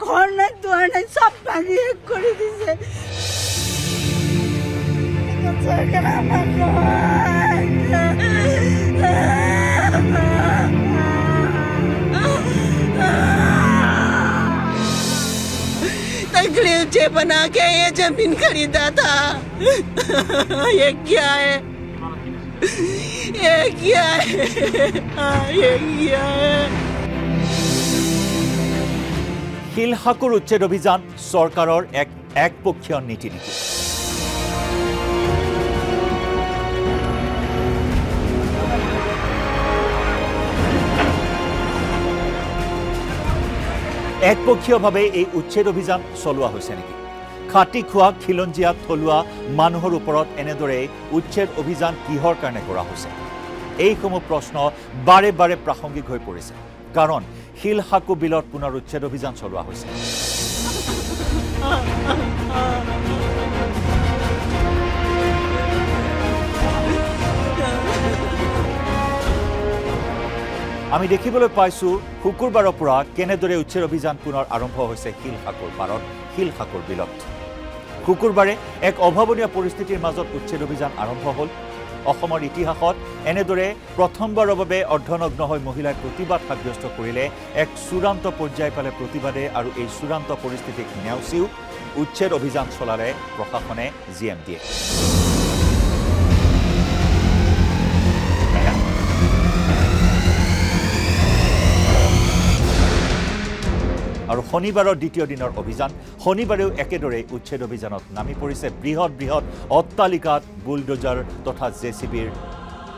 ঘৰ নাই দুৱাৰ নাই চব ভাঙি শেষ কৰি দিছে চৰকাৰ আমাৰ तकलीफ जे बना के ये जमीन खरीदा था ये क्या है ये क्या है हाँ, ये क्या है শিলসাকুৰ উচ্ছেদ অভিযান চৰকাৰৰ এক একপক্ষীয় নীতি নেকি একপক্ষীয়ভাৱে এই উচ্ছেদ অভিযান চলোৱা হৈছে নেকি? খাটি খোৱা খিলঞ্জীয়া থলুৱা মানুহৰ ওপৰত এনেদৰে উচ্ছেদ অভিযান কিহৰ কাৰণে কৰা হৈছে? এইসমূহ প্ৰশ্ন বাৰে বাৰে প্ৰাসংগিক হৈ পৰিছে। কাৰণ শিলসাকু বিলত পুনৰ উচ্ছেদ অভিযান চলোৱা হৈছে। আমি দেখিবলৈ পাইছোঁ শুকুৰবাৰৰ পৰা কেনেদৰে উচ্ছেদ অভিযান পুনৰ আৰম্ভ হৈছে শিলসাকুৰ পাৰত শিলসাকুৰ বিলত। শুকুৰবাৰে এক অভাৱনীয় পৰিস্থিতিৰ মাজত উচ্ছেদ অভিযান আৰম্ভ হ'ল। অসমৰ ইতিহাসত এনেদৰে প্ৰথমবাৰৰ বাবে অৰ্ধনগ্ন হৈ মহিলাই প্ৰতিবাদ সাব্যস্ত কৰিলে এক চূড়ান্ত পৰ্যায় পালে প্ৰতিবাদে আৰু এই চূড়ান্ত পৰিস্থিতিক নেওচিও উচ্ছেদ অভিযান চলালে প্ৰশাসনে জি এম ডিয়ে শনিবাৰৰ দ্বিতীয় দিনৰ অভিযান। শনিবাৰেও একেদৰে উচ্ছেদ অভিযানত নামি পৰিছে বৃহৎ বৃহৎ অট্টালিকাত বুলডোজাৰ তথা জে চি বিৰ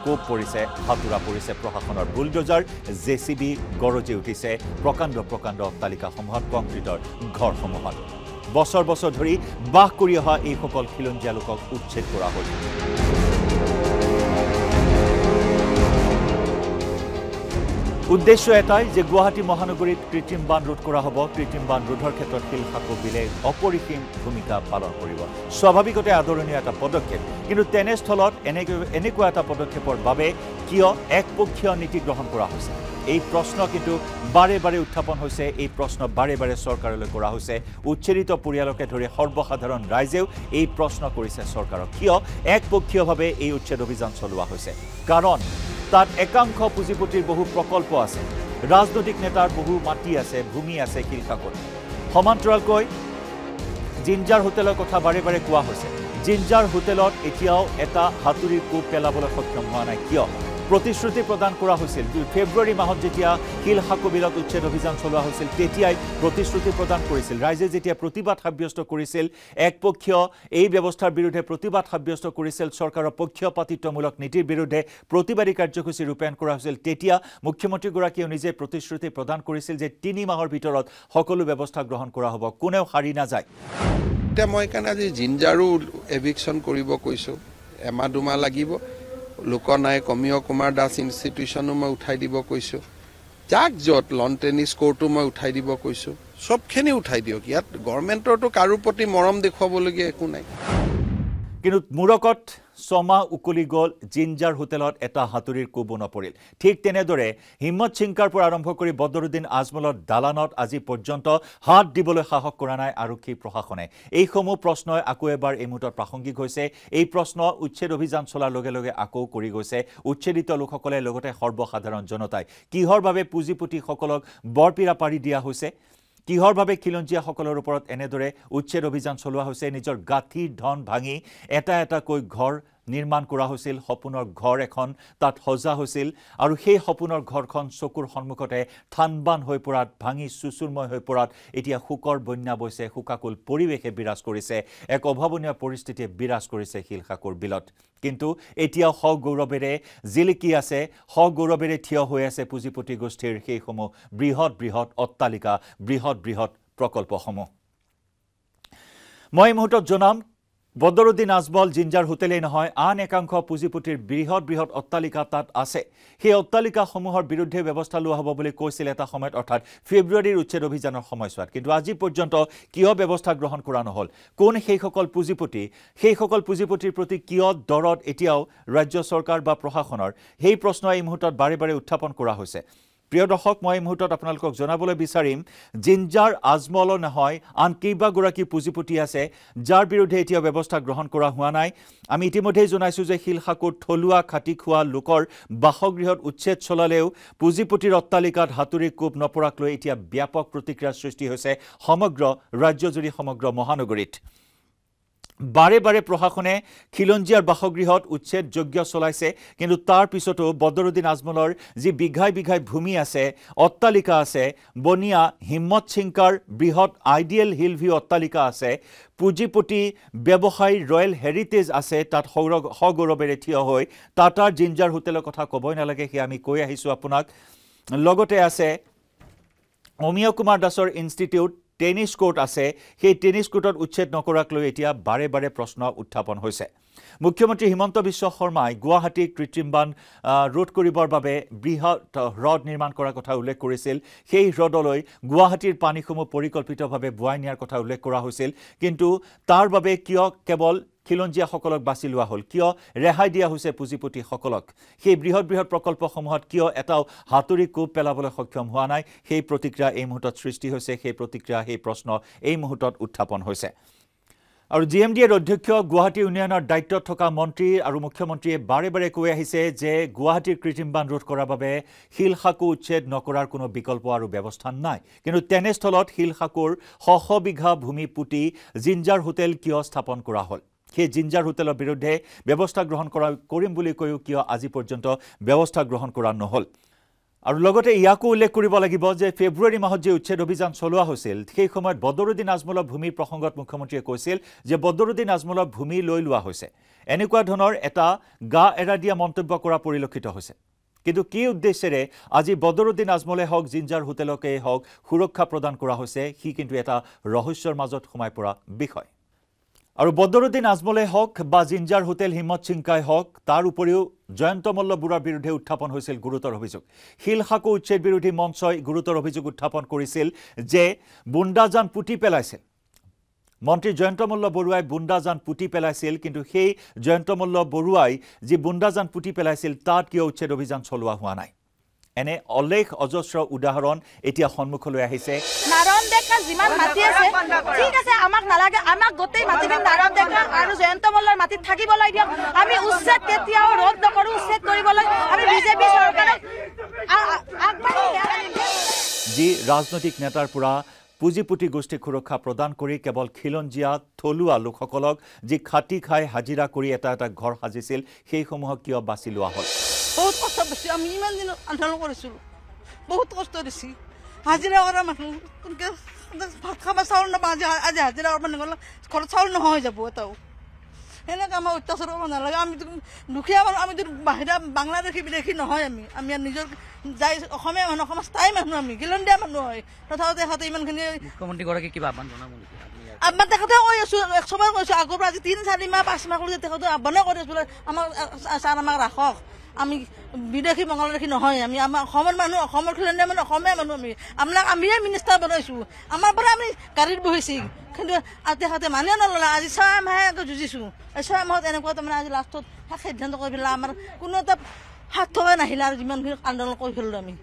কোপ পৰিছে হাতোৰা পৰিছে প্ৰশাসনৰ বুলডোজাৰ জে চি বি গৰজি উঠিছে প্ৰকাণ্ড প্ৰকাণ্ড অট্টালিকাসমূহত কংক্ৰিটৰ ঘৰসমূহত। বছৰ বছৰ ধৰি বাস কৰি অহা এইসকল খিলঞ্জীয়া লোকক উচ্ছেদ কৰা হ'ল। উদ্দেশ্য এটাই যে গুৱাহাটী মহানগৰীত কৃত্ৰিম বান ৰোধ কৰা হ'ব। কৃত্ৰিম বান ৰোধৰ ক্ষেত্ৰত শিলসাকু বিলে অপৰিসীম ভূমিকা পালন কৰিব। স্বাভাৱিকতে আদৰণীয় এটা পদক্ষেপ। কিন্তু তেনেস্থলত এনেকৈ এনেকুৱা এটা পদক্ষেপৰ বাবে কিয় একপক্ষীয় নীতি গ্ৰহণ কৰা হৈছে? এই প্ৰশ্ন কিন্তু বাৰে বাৰে উত্থাপন হৈছে। এই প্ৰশ্ন বাৰে বাৰে চৰকাৰলৈ কৰা হৈছে। উচ্ছেদিত পৰিয়ালকে ধৰি সৰ্বসাধাৰণ ৰাইজেও এই প্ৰশ্ন কৰিছে চৰকাৰক। কিয় একপক্ষীয়ভাৱে এই উচ্ছেদ অভিযান চলোৱা হৈছে? কাৰণ তাত একাংশ পুঁজিপতিৰ বহু প্ৰকল্প আছে। ৰাজনৈতিক নেতাৰ বহু মাটি আছে ভূমি আছে শিলসাকত সমান্তৰালকৈ জিঞ্জাৰ হোটেলৰ কথা বাৰে বাৰে কোৱা হৈছে। জিঞ্জাৰ হোটেলত এতিয়াও এটা হাতুৰিৰ কোপ পেলাবলৈ সক্ষম হোৱা নাই। কিয়? প্ৰতিশ্ৰুতি প্ৰদান কৰা হৈছিল। ফেব্ৰুৱাৰী মাহত যেতিয়া শিলসাকু বিলত উচ্ছেদ অভিযান চলোৱা হৈছিল তেতিয়াই প্ৰতিশ্ৰুতি প্ৰদান কৰিছিল। ৰাইজে যেতিয়া প্ৰতিবাদ সাব্যস্ত কৰিছিল একপক্ষীয় এই ব্যৱস্থাৰ বিৰুদ্ধে প্ৰতিবাদ সাব্যস্ত কৰিছিল চৰকাৰৰ পক্ষপাতিত্বমূলক নীতিৰ বিৰুদ্ধে প্ৰতিবাদী কাৰ্যসূচী ৰূপায়ণ কৰা হৈছিল। তেতিয়া মুখ্যমন্ত্ৰীগৰাকীয়েও নিজে প্ৰতিশ্ৰুতি প্ৰদান কৰিছিল যে তিনি মাহৰ ভিতৰত সকলো ব্যৱস্থা গ্ৰহণ কৰা হ'ব। কোনেও সাৰি নাযায়। এতিয়া মই সেইকাৰণে আজি জিঞ্জাৰো এভিকশ্যন কৰিব কৈছোঁ। এমাহ দুমাহ লাগিব। লোকনায়ক অমীয় কুমাৰ দাস ইনষ্টিটিউশ্যনো মই উঠাই দিব কৈছোঁ। যাক য'ত লন টেনিছ কোৰ্টো মই উঠাই দিব কৈছোঁ চবখিনি উঠাই দিয়ক। ইয়াত গভৰ্ণমেণ্টৰতো কাৰো প্ৰতি মৰম দেখুৱাবলগীয়া একো নাই। কিন্তু মূৰকত ছমাহ উকলি গ'ল জিঞ্জাৰ হোটেলত এটা হাতুৰিৰ কোবো নপৰিল। ঠিক তেনেদৰে হিম্মত সিংকাৰ পৰা আৰম্ভ কৰি বদৰুদ্দিন আজমলৰ দালানত আজি পৰ্যন্ত হাত দিবলৈ সাহস কৰা নাই আৰক্ষী প্ৰশাসনে। এইসমূহ প্ৰশ্নই আকৌ এবাৰ এই মুহূৰ্তত প্ৰাসংগিক হৈছে। এই প্ৰশ্ন উচ্ছেদ অভিযান চলাৰ লগে লগে আকৌ কৰি গৈছে। উচ্ছেদিত লোকসকলে লগতে সৰ্বসাধাৰণ জনতাই। কিহৰ বাবে পুঁজিপতিসকলক বৰপীৰা পাৰি দিয়া হৈছে? কিহৰ বাবে খিলঞ্জীয়াসকলৰ ওপৰত এনেদৰে উচ্ছেদ অভিযান চলোৱা হৈছে নিজৰ গাঁঠিৰ ধন ভাঙি এটা এটাকৈ ঘৰ নিৰ্মাণ কৰা হৈছিল সপোনৰ ঘৰ এখন তাত সজা হৈছিল আৰু সেই সপোনৰ ঘৰখন চকুৰ সন্মুখতে থানবান হৈ পৰাত ভাঙি চুচুৰময় হৈ পৰাত এতিয়া শোকৰ বন্যা বৈছে শোকাকুল পৰিৱেশে বিৰাজ কৰিছে এক অভাৱনীয় পৰিস্থিতিয়ে বিৰাজ কৰিছে শিলসাকুৰ বিলত। কিন্তু এতিয়াও সগৌৰৱেৰে জিলিকি আছে সগৌৰৱেৰে থিয় হৈ আছে পুঁজিপতি গোষ্ঠীৰ সেইসমূহ বৃহৎ বৃহৎ অট্টালিকা বৃহৎ বৃহৎ প্ৰকল্পসমূহ। মই এই মুহূৰ্তত জনাম বদৰুদ্দিন আজমল জিঞ্জাৰ হোটেলেই নহয় আন একাংশ পুঁজিপতিৰ বৃহৎ বৃহৎ অট্টালিকা তাত আছে। সেই অট্টালিকাসমূহৰ বিৰুদ্ধে ব্যৱস্থা লোৱা হ'ব বুলি কৈছিল এটা সময়ত অৰ্থাৎ ফেব্ৰুৱাৰীৰ উচ্ছেদ অভিযানৰ সময়ছোৱাত। কিন্তু আজি পৰ্যন্ত কিয় ব্যৱস্থা গ্ৰহণ কৰা নহ'ল? কোন সেইসকল পুঁজিপতি? সেইসকল পুঁজিপতিৰ প্ৰতি কিয় দৰত এতিয়াও ৰাজ্য চৰকাৰ বা প্ৰশাসনৰ? সেই প্ৰশ্ন এই মুহূৰ্তত বাৰে বাৰে উত্থাপন কৰা হৈছে। প্ৰিয় দৰ্শক মই এই মুহূৰ্তত আপোনালোকক জনাবলৈ বিচাৰিম জিঞ্জাৰ আজমলো নহয় আন কেইবাগৰাকী পুঁজিপতি আছে যাৰ বিৰুদ্ধে এতিয়া ব্যৱস্থা গ্ৰহণ কৰা হোৱা নাই। আমি ইতিমধ্যেই জনাইছোঁ যে শিলসাকুৰ থলুৱা খাটি খোৱা লোকৰ বাসগৃহত উচ্ছেদ চলালেও পুঁজিপতিৰ অট্টালিকাত হাতুৰি কোব নপৰাক লৈ এতিয়া ব্যাপক প্ৰতিক্ৰিয়াৰ সৃষ্টি হৈছে সমগ্ৰ ৰাজ্যজুৰি সমগ্ৰ মহানগৰীত। বাৰে বাৰে প্ৰশাসনে খিলঞ্জীয়াৰ বাসগৃহত উচ্ছেদ যজ্ঞ চলাইছে কিন্তু তাৰ পিছতো বদৰুদ্দিন আজমলৰ যি বিঘাই বিঘাই ভূমি আছে অট্টালিকা আছে বনিয়া হিম্মত চিংকাৰ বৃহৎ আইডিয়েল হিল ভিউ অট্টালিকা আছে পুঁজিপতি ব্যৱসায়ী ৰয়েল হেৰিটেজ আছে তাত সৌৰ সগৌৰৱেৰে থিয় হৈ টাটাৰ জিঞ্জাৰ হোটেলৰ কথা ক'বই নালাগে সেয়া আমি কৈ আহিছোঁ আপোনাক। লগতে আছে অমীয় কুমাৰ দাসৰ ইনষ্টিটিউট টেনিছ কোৰ্ট আছে। সেই টেনিছ কোৰ্টত উচ্ছেদ নকৰাক লৈ এতিয়া বাৰে বাৰে প্ৰশ্ন উত্থাপন হৈছে। মুখ্যমন্ত্ৰী হিমন্ত বিশ্ব শৰ্মাই গুৱাহাটীক কৃত্ৰিম বান ৰোধ কৰিবৰ বাবে বৃহৎ হ্ৰদ নিৰ্মাণ কৰাৰ কথা উল্লেখ কৰিছিল। সেই হ্ৰদলৈ গুৱাহাটীৰ পানীসমূহ পৰিকল্পিতভাৱে বোৱাই নিয়াৰ কথা উল্লেখ কৰা হৈছিল। কিন্তু তাৰ বাবে কিয় কেৱল খিলঞ্জীয়াসকলক বাছি লোৱা হ'ল। কিয়? ৰেহাই দিয়া হৈছে পুঁজিপতিসকলক। সেই বৃহৎ বৃহৎ প্ৰকল্পসমূহত কিয় এটাও হাতুৰি কোব পেলাবলৈ সক্ষম হোৱা নাই? সেই প্ৰতিক্ৰিয়া এই মুহূৰ্তত সৃষ্টি হৈছে। সেই প্ৰতিক্ৰিয়া সেই প্ৰশ্ন এই মুহূৰ্তত উত্থাপন হৈছে। আৰু জি এম ডিৰ অধ্যক্ষ গুৱাহাটী উন্নয়নৰ দায়িত্বত থকা মন্ত্ৰী আৰু মুখ্যমন্ত্ৰীয়ে বাৰে বাৰে কৈ আহিছে যে গুৱাহাটীৰ কৃত্ৰিম বান ৰোধ কৰাৰ বাবে শিলসাকু উচ্ছেদ নকৰাৰ কোনো বিকল্প আৰু ব্যৱস্থা নাই। কিন্তু তেনেস্থলত শিলসাকুৰ শ শ বিঘা ভূমি পুতি জিঞ্জাৰ হোটেল কিয় স্থাপন কৰা হ'ল? সেই জিঞ্জাৰ হোটেলৰ বিৰুদ্ধে ব্যৱস্থা গ্ৰহণ কৰা কৰিম বুলি কৈও কিয় আজি পৰ্যন্ত ব্যৱস্থা গ্ৰহণ কৰা নহ'ল? আৰু লগতে ইয়াকো উল্লেখ কৰিব লাগিব যে ফেব্ৰুৱাৰী মাহত যে উচ্ছেদ অভিযান চলোৱা হৈছিল সেই সময়ত বদৰুদ্দিন আজমলৰ ভূমিৰ প্ৰসংগত মুখ্যমন্ত্ৰীয়ে কৈছিল যে বদৰুদ্দিন আজমলৰ ভূমি লৈ লোৱা হৈছে। এনেকুৱা ধৰণৰ এটা গা এৰা দিয়া মন্তব্য কৰা পৰিলক্ষিত হৈছে। কিন্তু কি উদ্দেশ্যেৰে আজি বদৰুদ্দিন আজমলে হওক জিঞ্জাৰ হোটেলকেই হওক সুৰক্ষা প্ৰদান কৰা হৈছে সি কিন্তু এটা ৰহস্যৰ মাজত সোমাই পৰা বিষয়। আৰু বদৰুদ্দিন আজমলে হওক বা জিঞ্জাৰ হোটেল হিম্মত চিংকাই হওক তাৰ উপৰিও জয়ন্ত মল্ল বৰুৱাৰ বিৰুদ্ধে উত্থাপন হৈছিল গুৰুতৰ অভিযোগ। শিলসাকু উচ্ছেদ বিৰোধী মঞ্চই গুৰুতৰ অভিযোগ উত্থাপন কৰিছিল যে বুন্দাজান পুতি পেলাইছিল মন্ত্ৰী জয়ন্ত মল্ল বৰুৱাই বুন্দাজান পুতি পেলাইছিল কিন্তু সেই জয়ন্ত মল্ল বৰুৱাই যি বুন্দাজান পুতি পেলাইছিল তাত কিয় উচ্ছেদ অভিযান চলোৱা হোৱা নাই? এনে অলেখ অজস্ৰ উদাহৰণ এতিয়া সন্মুখলৈ আহিছে। নাৰায়ণ ডেকা যিমান মাটি আছে ঠিক আছে আমাক নালাগে আমাক গোটেই মাটিখিনি নাৰায়ণ ডেকা আৰু জয়ন্ত মল্লৰ মাটিত থাকিবলৈ দিয়ক। আমি উচ্ছেদ কেতিয়াও ৰোধ নকৰোঁ উচ্ছেদ কৰিবলৈ। আমি বিজেপি চৰকাৰক। যি ৰাজনৈতিক নেতাৰ পৰা পুঁজিপুতি গোষ্ঠীক সুৰক্ষা প্ৰদান কৰি কেৱল খিলঞ্জীয়া থলুৱা লোকসকলক যি খাটি খাই হাজিৰা কৰি এটা এটা ঘৰ সাজিছিল সেইসমূহক কিয় বাছি লোৱা হ'ল? বহুত কষ্ট পাইছোঁ। আমি ইমান দিন আন্দোলন কৰিছিলোঁ। বহুত কষ্ট দিছি। হাজিৰা কৰা মানুহ ভাত খাব চাউল নাপাওঁ। আজি আজি হাজিৰা কৰিব নগ'লে ঘৰত চাউল নোহোৱা হৈ যাব এটাও। সেনেকৈ আমাৰ অত্যাচাৰ কৰিব নালাগে। আমি দুখীয়া মানুহ আমিতো বাহিৰা বাংলাদেশী বিদেশী নহয় আমি। আমি নিজৰ যাই অসমীয়া মানুহ অসমৰ স্থায়ী মানুহ আমি। গিলঞ্জীয়া মানুহ হয়। তথাপিও তেখেতে ইমানখিনি কিবা আহ্বান জনাব নেকি? আমাৰ তেখেতে কৈ আছো একশবাৰ কৈছো আগৰ পৰা আজি তিনি চাৰি মাহ পাঁচ মাহ কৰি তেখেতে আহ্বানে কৰি আছো আমাক ছাৰ আমাক ৰাখক। আমি বিদেশী বাংলাদেশী নহয় আমি আমাৰ অসমৰ মানুহ অসমৰ খিলনীয়া মানুহ অসমীয়া মানুহ আমি। আপোনাক আমিয়ে মিনিষ্টাৰ বনাইছো। আমাৰ পৰা আমি গাড়ীত বহিছি। কিন্তু তেখেতে মানিয়ে নল'লে। আজি ছয় মাহে আগত যুঁজিছো। এই ছয় মাহত এনেকুৱা তাৰমানে আজি লাষ্টত সিদ্ধান্ত কৰি পেলাই আমাৰ কোনো এটা সাৰ্থকে নাহিলে আৰু যিমানখিনি আন্দোলন কৰি ফেলিলোঁ আমি।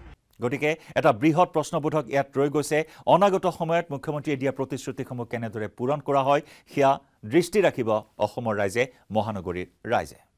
গতিকে এটা বৃহৎ প্ৰশ্নবোধক ইয়াত ৰৈ গৈছে। অনাগত সময়ত মুখ্যমন্ত্ৰীয়ে দিয়া প্ৰতিশ্ৰুতিসমূহ কেনেদৰে পূৰণ কৰা হয় সেয়া দৃষ্টি ৰাখিব অসমৰ ৰাইজে মহানগৰীৰ ৰাইজে।